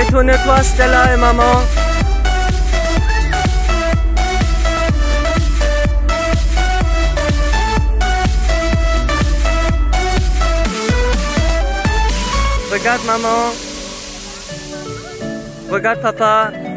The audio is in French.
Ok, tourne-toi Stella et maman. Regarde maman. Regarde papa.